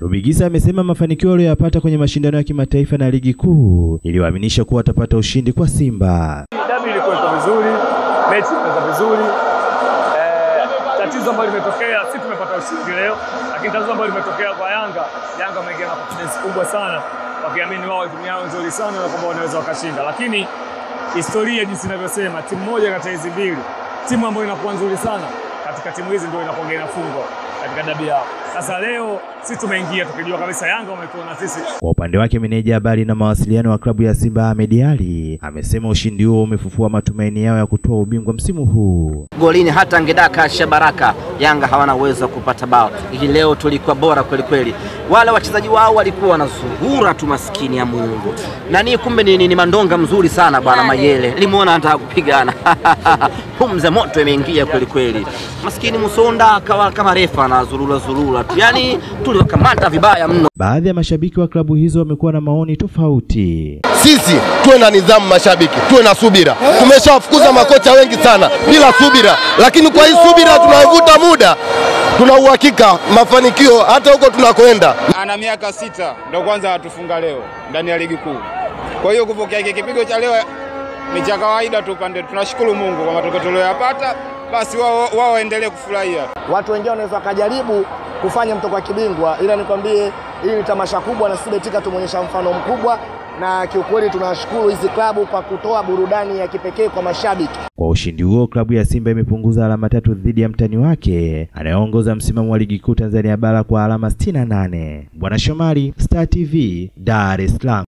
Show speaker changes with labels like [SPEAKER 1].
[SPEAKER 1] Rubigisa amesema mafanikio aliyoyapata kwenye mashindano ya kimataifa na ligi kuu iliwaaminisha kuwa atapata ushindi kwa Simba.
[SPEAKER 2] Dabi ilikuwa vizuri, mechi ilikuwa vizuri. Eh, tatizo ambalo limetokea, si tumepata ushindi leo, lakini tatizo ambalo limetokea kwa Yanga, Yanga wameingia na confidence kubwa sana, wakiamini wao timu yao nzuri sana na kwamba wanaweza wakashinda, lakini historia jinsi inavyosema, timu moja kati ya hizi mbili, timu ambayo inakuwa nzuri sana katika timu hizi ndio inakuwa inafungwa katika dabi yao. Sasa leo sisi tumeingia tukijua kabisa Yanga wamekuwa na sisi.
[SPEAKER 1] Kwa upande wake, meneja habari na mawasiliano wa klabu ya Simba Ahmed Ally amesema ushindi huo umefufua matumaini yao ya kutoa ubingwa msimu huu.
[SPEAKER 3] golini hata angedaka Shabaraka, Yanga hawana uwezo wa kupata bao. Hii leo tulikuwa bora kweli kweli, wale wachezaji wao walikuwa wanazungura tu, maskini ya Mungu. Nani kumbe ni, ni, ni mandonga mzuri sana bwana Mayele, limuona anataka kupigana pumze moto imeingia kweli kweli, maskini Musonda akawa kama refa anazurura zurura tu, yani tuliwakamata vibaya mno.
[SPEAKER 1] Baadhi ya mashabiki wa klabu hizo wamekuwa na maoni tofauti.
[SPEAKER 4] Sisi tuwe na nidhamu, mashabiki tuwe na subira. Tumeshawafukuza makocha wengi sana bila subira, lakini kwa hii subira tunavuta muda, tuna uhakika mafanikio hata huko tunakoenda.
[SPEAKER 5] ana miaka sita ndo kwanza atufunga leo ndani ya ligi kuu. Kwa hiyo kupokea kipigo cha leo ni cha kawaida tu pande. Tunashukuru Mungu kwa matokeo tuliyoyapata, basi wao wao waendelee kufurahia.
[SPEAKER 6] Watu wengine wanaweza wakajaribu kufanya mtoko wa kibingwa, ila nikwambie hili ni tamasha kubwa na sisi Betika tumeonyesha mfano mkubwa, na kiukweli tunashukuru hizi klabu kwa kutoa burudani ya kipekee kwa mashabiki.
[SPEAKER 1] Kwa ushindi huo, klabu ya Simba imepunguza alama tatu dhidi ya mtani wake anayeongoza msimamo wa ligi kuu Tanzania bara kwa alama 68. Bwana Shomari, Star TV, Dar es Salaam.